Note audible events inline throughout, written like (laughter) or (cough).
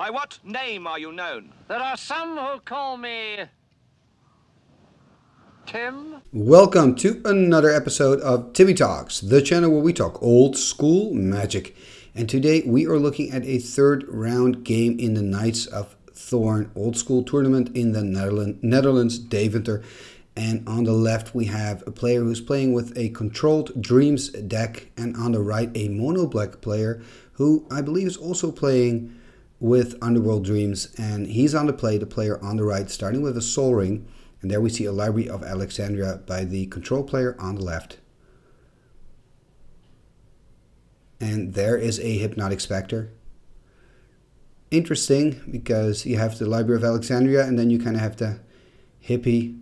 By what name are you known? There are some who call me. Tim? Welcome to another episode of Timmy Talks, the channel where we talk old school magic. And today we are looking at a third round game in the Knights of Thorn old school tournament in the Netherlands, Deventer. And on the left, we have a player who's playing with a controlled Dreams deck, and on the right, a mono black player who I believe is also playing with Underworld Dreams. And he's on the play, the player on the right, starting with a Soul Ring. And there we see a Library of Alexandria by the control player on the left. And there is a Hypnotic Specter. Interesting because you have the Library of Alexandria and then you kind of have the hippie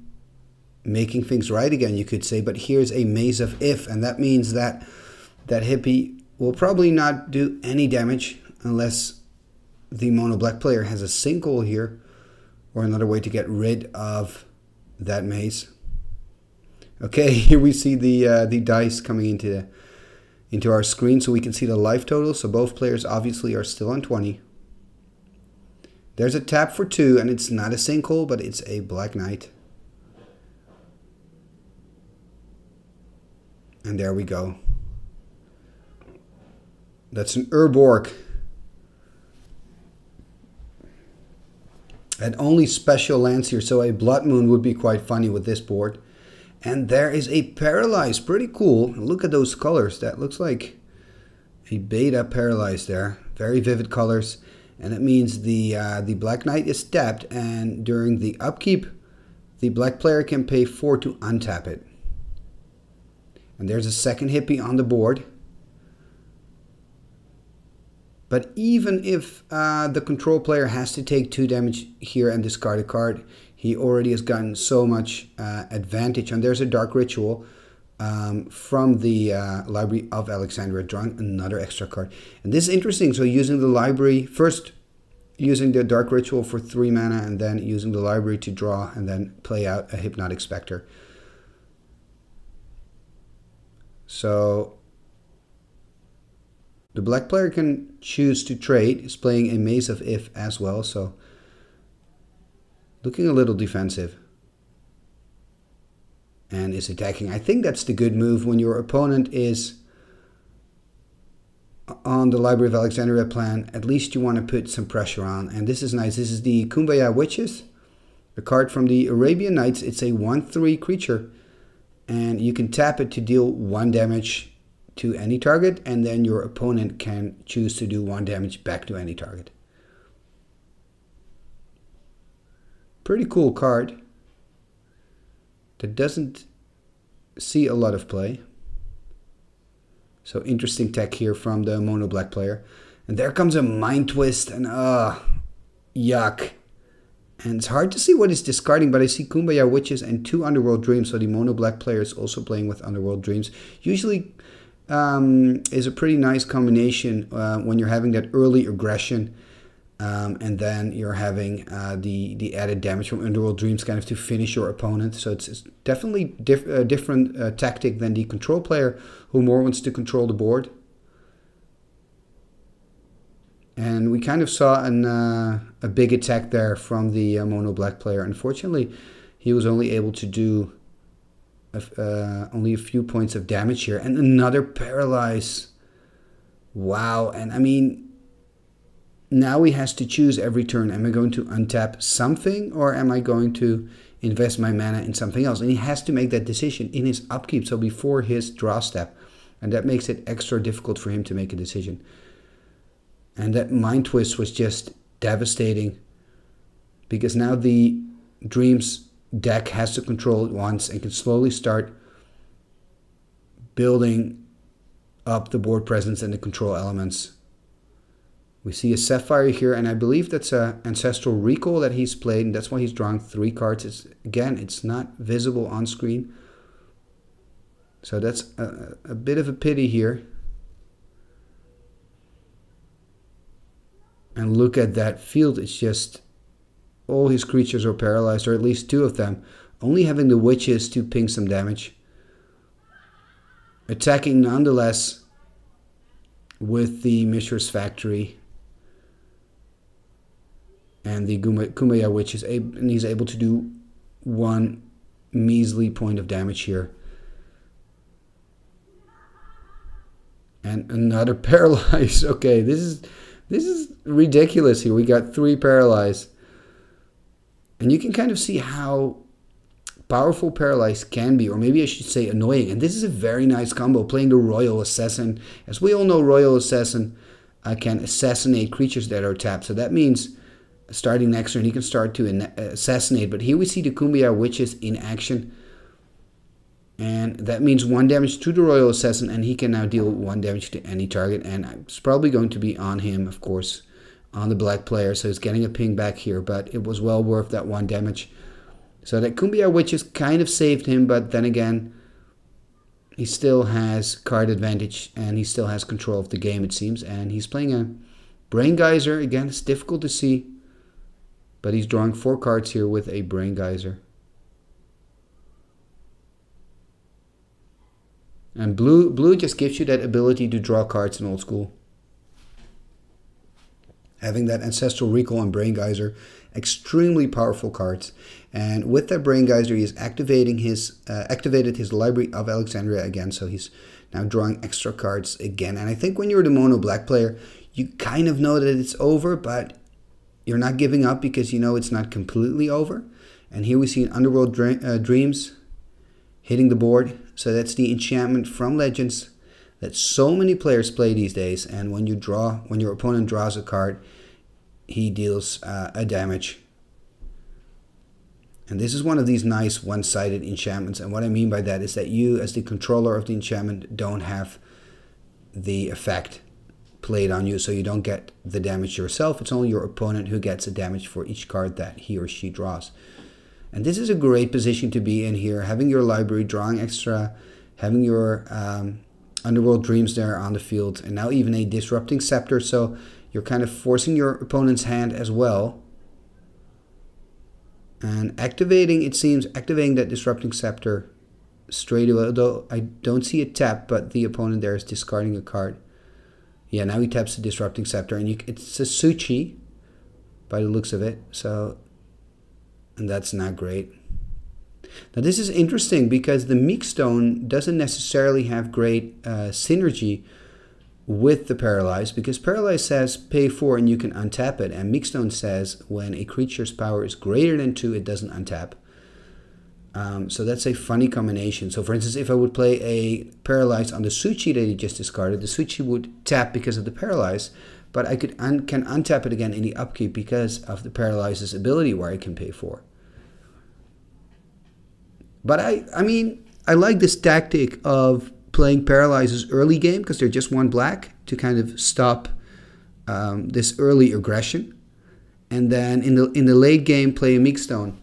making things right again, you could say. But here's a Maze of Ith, and that means that that hippie will probably not do any damage unless the mono black player has a single here or another way to get rid of that maze. Okay, (laughs) here we see the uh, the dice coming into the, into our screen so we can see the life total. So both players obviously are still on 20. There's a tap for two, and it's not a sinkhole, but it's a Black Knight. And there we go. That's an Urborg. And only special lands here, so a Blood Moon would be quite funny with this board. And there is a Paralyze, pretty cool. Look at those colors, that looks like a beta Paralyze there. Very vivid colors. And it means the, uh, the Black Knight is tapped, and during the upkeep, the black player can pay 4 to untap it. And there's a second hippie on the board. But even if uh, the control player has to take 2 damage here and discard a card, he already has gotten so much uh, advantage. And there's a Dark Ritual um, from the uh, Library of Alexandria, drawing another extra card. And this is interesting. So using the library, first using the Dark Ritual for 3 mana, and then using the library to draw and then play out a Hypnotic Specter. So the black player can choose to trade. He's playing a Maze of Ith as well, so looking a little defensive. And is attacking. I think that's the good move when your opponent is on the Library of Alexandria plan. At least you want to put some pressure on. And this is nice. This is the Cuombajj Witches. A card from the Arabian Nights. It's a 1-3 creature and you can tap it to deal one damage to any target and then your opponent can choose to do one damage back to any target. Pretty cool card that doesn't see a lot of play. So interesting tech here from the mono black player. And there comes a mind twist and uh, yuck. And it's hard to see what he's discarding, but I see Cuombajj Witches and two Underworld Dreams. So the mono black player is also playing with Underworld Dreams. Usually um, is a pretty nice combination uh, when you're having that early aggression. Um, and then you're having uh, the the added damage from Underworld Dreams kind of to finish your opponent. So it's, it's definitely diff- a different uh, tactic than the control player who more wants to control the board. And we kind of saw an, uh, a big attack there from the uh, mono black player. Unfortunately, he was only able to do uh, only a few points of damage here. And another paralyze. Wow. And I mean, now he has to choose every turn. Am I going to untap something or am I going to invest my mana in something else? And he has to make that decision in his upkeep, so before his draw step. And that makes it extra difficult for him to make a decision. And that mind twist was just devastating because now the Dreams deck has to control it once and can slowly start building up the board presence and the control elements. We see a Sapphire here, and I believe that's a Ancestral Recall that he's played, and that's why he's drawing three cards. It's, again, it's not visible on screen. So that's a, a bit of a pity here. And look at that field. It's just all his creatures are paralyzed, or at least two of them. Only having the witches to ping some damage. Attacking nonetheless with the Mishra's Factory. and the Cuombajj Witch is able, and he's able to do one measly point of damage here. And another (laughs) paralyzed. Okay, this is this is ridiculous here. We got three paralyze. And you can kind of see how powerful paralyze can be, or maybe I should say annoying. And this is a very nice combo, playing the Royal Assassin. As we all know, Royal Assassin uh, can assassinate creatures that are tapped. So that means starting next turn, he can start to assassinate. But here we see the Cuombajj Witches in action. And that means one damage to the Royal Assassin, and he can now deal one damage to any target. And it's probably going to be on him, of course, on the black player. So he's getting a ping back here, but it was well worth that one damage. So that Cuombajj Witches kind of saved him, but then again, he still has card advantage and he still has control of the game, it seems. And he's playing a Brain Geyser. Again, it's difficult to see, but he's drawing four cards here with a Brain Geyser. And blue, blue just gives you that ability to draw cards in old school. Having that Ancestral Recall and Brain Geyser, extremely powerful cards. And with that Brain Geyser, he is activating his uh, activated his Library of Alexandria again. So he's now drawing extra cards again. And I think when you're the mono black player, you kind of know that it's over, but you're not giving up because you know it's not completely over. And here we see an Underworld Dre uh, Dreams hitting the board. So that's the enchantment from Legends that so many players play these days. And when you draw, when your opponent draws a card, he deals uh, a damage. And this is one of these nice one-sided enchantments. And what I mean by that is that you, as the controller of the enchantment, don't have the effect played on you. So you don't get the damage yourself. It's only your opponent who gets the damage for each card that he or she draws. And this is a great position to be in here, having your library, drawing extra, having your um, Underworld Dreams there on the field, and now even a Disrupting Scepter, so you're kind of forcing your opponent's hand as well. And activating, it seems, activating that Disrupting Scepter straight away, although I don't see a tap, but the opponent there is discarding a card. Yeah, now he taps the Disrupting Scepter, and you, it's a Su-Chi by the looks of it, so and that's not great. Now this is interesting because the Meekstone doesn't necessarily have great uh, synergy with the Paralyze because Paralyze says pay 4 and you can untap it and Meekstone says when a creature's power is greater than 2 it doesn't untap. Um, so that's a funny combination. So for instance if I would play a Paralyze on the Su-Chi that you just discarded, the Su-Chi would tap because of the Paralyze but I could un can untap it again in the upkeep because of the Paralyze's ability where I can pay 4. But I, I mean, I like this tactic of playing Paralyzes early game because they're just one black to kind of stop um, this early aggression. And then in the in the late game, play a Meekstone.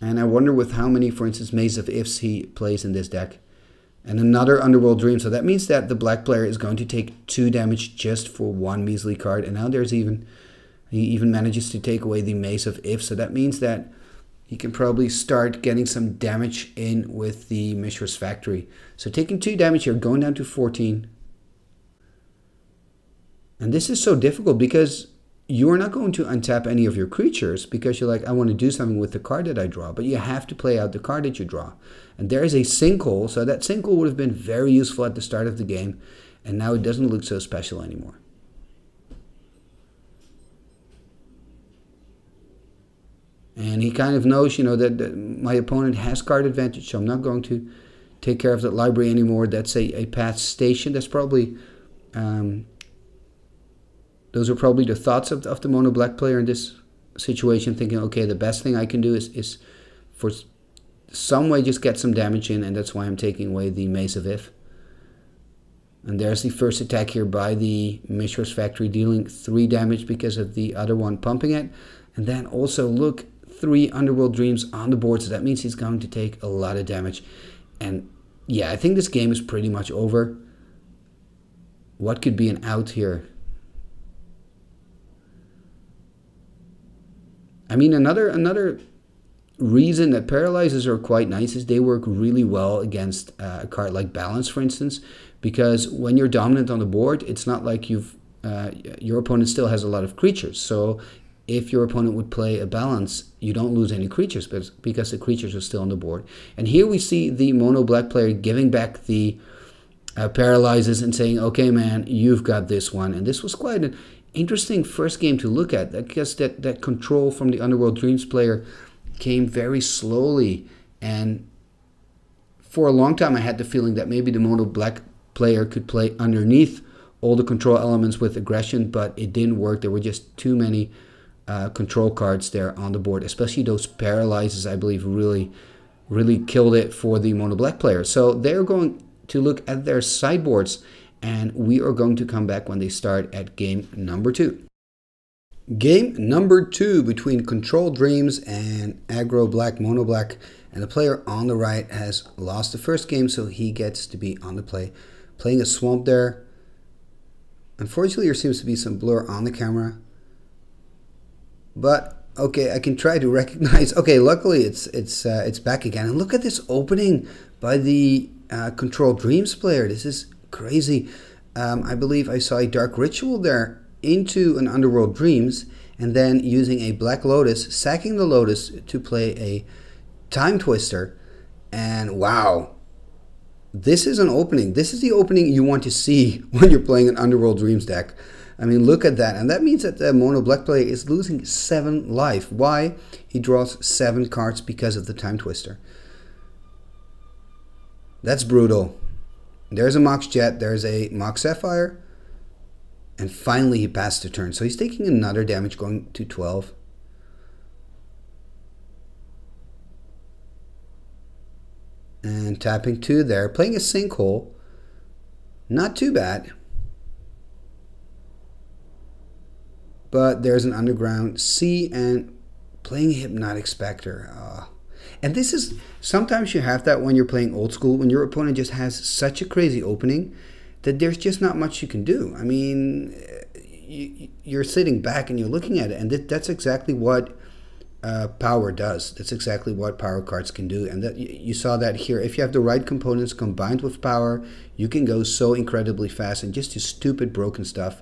And I wonder with how many, for instance, Maze of Iths he plays in this deck. And another Underworld Dream. So that means that the black player is going to take two damage just for one measly card. And now there's even, he even manages to take away the Maze of Iths. So that means that you can probably start getting some damage in with the Mishra's Factory. So taking 2 damage here, going down to 14. And this is so difficult because you are not going to untap any of your creatures because you're like, I want to do something with the card that I draw. But you have to play out the card that you draw. And there is a sinkhole, so that sinkhole would have been very useful at the start of the game. And now it doesn't look so special anymore. And he kind of knows, you know, that, that, my opponent has card advantage, so I'm not going to take care of that library anymore. That's a, a path station. That's probably, um, those are probably the thoughts of, of the mono black player in this situation, thinking, okay, the best thing I can do is, is for some way just get some damage in, and that's why I'm taking away the Maze of Ith. And there's the first attack here by the Mishra's Factory, dealing 3 damage because of the other one pumping it. And then also look three Underworld Dreams on the board, so that means he's going to take a lot of damage. And yeah, I think this game is pretty much over. What could be an out here? I mean, another another reason that paralyzes are quite nice is they work really well against uh, a card like balance, for instance, because when you're dominant on the board, it's not like you've uh, your opponent still has a lot of creatures. So if your opponent would play a balance, you don't lose any creatures because the creatures are still on the board. And here we see the mono black player giving back the uh, paralyzes and saying, okay, man, you've got this one. And this was quite an interesting first game to look at. I guess that, that control from the Underworld Dreams player came very slowly. And for a long time, I had the feeling that maybe the mono black player could play underneath all the control elements with aggression, but it didn't work. There were just too many uh, control cards there on the board, especially those paralyzes, I believe, really, really killed it for the mono black player. So they're going to look at their sideboards, and we are going to come back when they start at game number two. Game number two between Control Dreams and Aggro Black Mono Black, and the player on the right has lost the first game, so he gets to be on the play. Playing a swamp there. Unfortunately, there seems to be some blur on the camera. But okay, I can try to recognize. (laughs) Okay, luckily it's it's uh, it's back again. And look at this opening by the uh, Control Dreams player. This is crazy. Um, I believe I saw a Dark Ritual there into an Underworld Dreams, and then using a Black Lotus, sacking the Lotus to play a Timetwister. And wow, this is an opening. This is the opening you want to see (laughs) when you're playing an Underworld Dreams deck. I mean, look at that. And that means that the mono black player is losing seven life. Why? He draws seven cards because of the Timetwister. That's brutal. There's a Mox Jet, there's a Mox Sapphire, and finally he passed the turn. So he's taking another damage going to 12. And tapping two there, playing a sinkhole. Not too bad. But there's an underground sea and playing hypnotic specter uh, and this is sometimes you have that when you're playing old school when your opponent just has such a crazy opening that there's just not much you can do. I mean you, are sitting back and you're looking at it and that's exactly what uh, power does. That's exactly what power cards can do and that you saw that here. If you have the right components combined with power you can go so incredibly fast and just do stupid broken stuff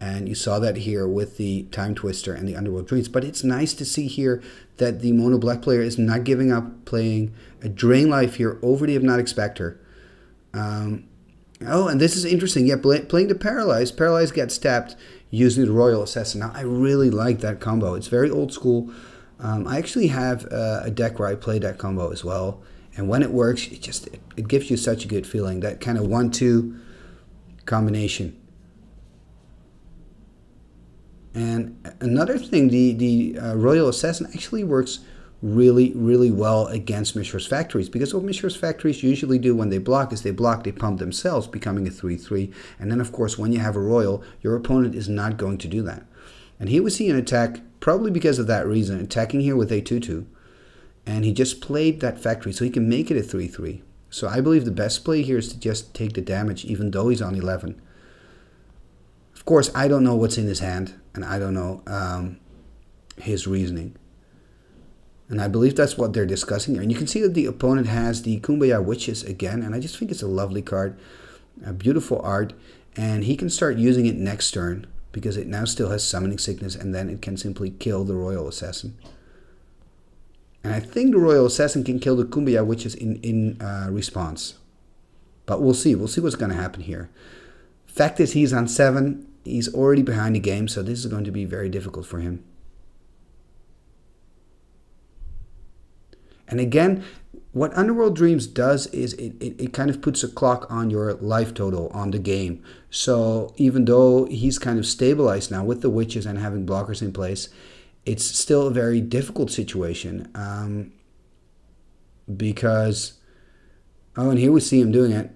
and you saw that here with the Timetwister and the Underworld Dreams. But it's nice to see here that the Mono Black player is not giving up playing a Drain Life here over the Hypnotic Specter. Um, oh, and this is interesting. Yeah, play, playing the Paralyzed. Paralyzed gets tapped using the Royal Assassin. Now, I really like that combo. It's very old school. Um, I actually have uh, a deck where I play that combo as well. And when it works, it just it, it gives you such a good feeling. That kind of one-two combination. And another thing, the, the uh, Royal Assassin actually works really, really well against Mishra's Factories because what Mishra's Factories usually do when they block is they block, they pump themselves, becoming a 3-3. And then, of course, when you have a Royal, your opponent is not going to do that. And here we see an attack, probably because of that reason, attacking here with a 2-2. And he just played that factory, so he can make it a 3-3. So I believe the best play here is to just take the damage, even though he's on 11. Course, I don't know what's in his hand and I don't know um, his reasoning. And I believe that's what they're discussing here. And you can see that the opponent has the Cuombajj Witches again, and I just think it's a lovely card, a beautiful art, and he can start using it next turn because it now still has Summoning Sickness, and then it can simply kill the Royal Assassin. And I think the Royal Assassin can kill the Cuombajj Witches in, in uh, response. But we'll see. We'll see what's going to happen here. Fact is, he's on 7 he's already behind the game, so this is going to be very difficult for him. And again, what Underworld Dreams does is it, it, it, kind of puts a clock on your life total on the game. So even though he's kind of stabilized now with the witches and having blockers in place, it's still a very difficult situation. Um, because, oh, and here we see him doing it.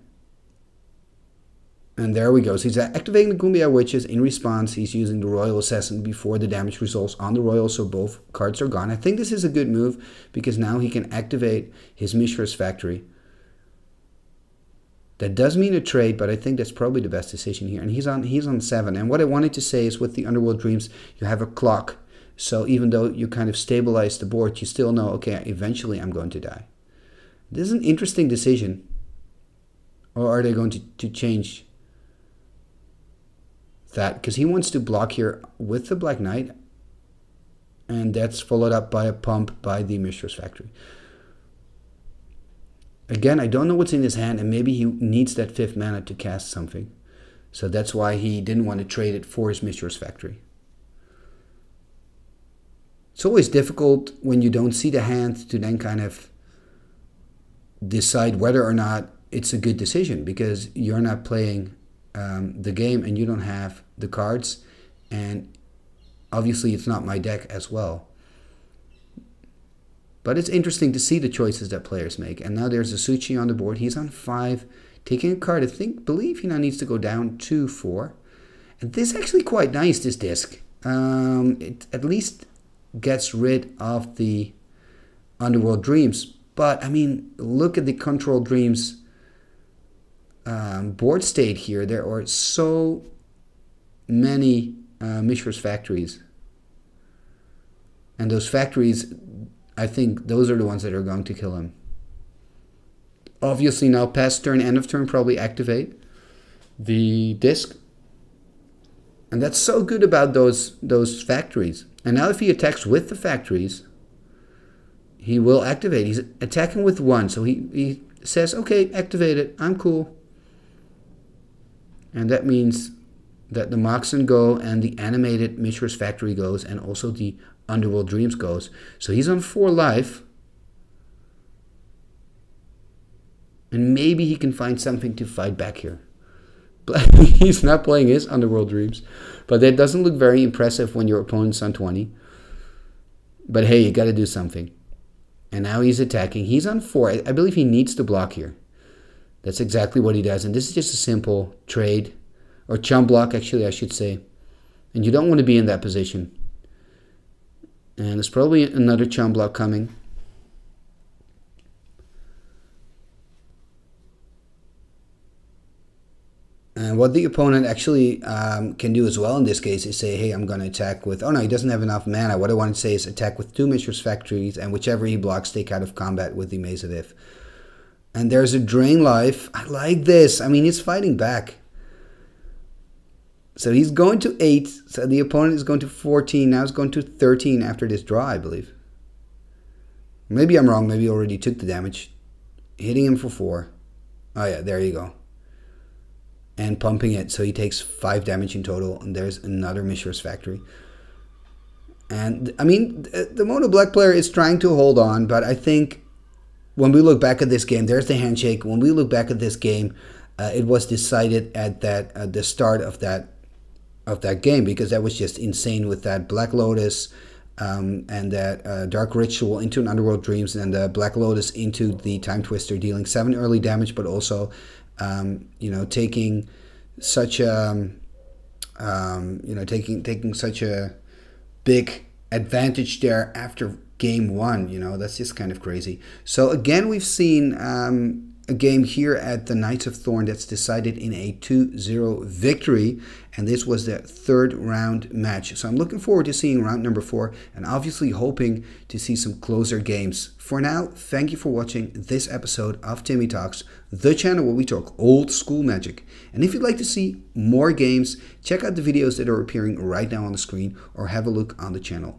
And there we go. So he's activating the Cuombajj Witches. In response, he's using the Royal Assassin before the damage results on the Royal, so both cards are gone. I think this is a good move because now he can activate his Mishra's Factory. That does mean a trade, but I think that's probably the best decision here. And he's on he's on seven. And what I wanted to say is with the Underworld Dreams, you have a clock. So even though you kind of stabilize the board, you still know, okay, eventually I'm going to die. This is an interesting decision. Or are they going to, to change that because he wants to block here with the Black Knight. And that's followed up by a pump by the Mishra's Factory. Again, I don't know what's in his hand, and maybe he needs that fifth mana to cast something. So that's why he didn't want to trade it for his Mishra's Factory. It's always difficult when you don't see the hand to then kind of decide whether or not it's a good decision because you're not playing um, the game and you don't have the cards, and obviously it's not my deck as well. But it's interesting to see the choices that players make. And now there's a Su-Chi on the board. He's on five, taking a card. I think, believe he now needs to go down to four. And this is actually quite nice, this disc. Um, it at least gets rid of the Underworld Dreams. But, I mean, look at the Control Dreams um, board state here. There are so many uh, Mishra's factories. And those factories I think those are the ones that are going to kill him. Obviously, now past turn, end of turn, probably activate the disc. And that's so good about those those factories. And now if he attacks with the factories, he will activate. He's attacking with one, so he, he says, okay, activate it. I'm cool. And that means that the Moxen go and the animated Mishra's factory goes and also the Underworld Dreams goes. So he's on 4 life. And maybe he can find something to fight back here. But (laughs) he's not playing his Underworld Dreams. But that doesn't look very impressive when your opponent's on 20. But hey, you got to do something. And now he's attacking. He's on 4. I believe he needs to block here. That's exactly what he does. And this is just a simple trade. Or chum block, actually, I should say. And you don't want to be in that position. And there's probably another chum block coming. And what the opponent actually um, can do as well in this case is say, hey, I'm going to attack with, oh no, he doesn't have enough mana. What I want to say is attack with two Mishra's Factories, and whichever he blocks, take out of combat with the Maze of Ith. And there's a Drain Life. I like this. I mean, he's fighting back. So he's going to 8. So the opponent is going to 14. Now he's going to 13 after this draw, I believe. Maybe I'm wrong. Maybe he already took the damage. Hitting him for 4. Oh yeah, there you go. And pumping it. So he takes 5 damage in total. And there's another Mishra's Factory. And, I mean, the Mono Black player is trying to hold on. But I think when we look back at this game, there's the handshake. When we look back at this game, uh, it was decided at that at the start of that of that game because that was just insane with that Black Lotus um, and that uh, Dark Ritual into an Underworld Dreams and the Black Lotus into the Timetwister, dealing seven early damage, but also um, you know taking such a um, you know taking taking such a big advantage there after game one. You know that's just kind of crazy. So again, we've seen um, a game here at the Knights of Thorn that's decided in a 2-0 victory and this was the third round match. So I'm looking forward to seeing round number 4 and obviously hoping to see some closer games. For now, thank you for watching this episode of Timmy Talks, the channel where we talk old school magic. And if you'd like to see more games, check out the videos that are appearing right now on the screen or have a look on the channel.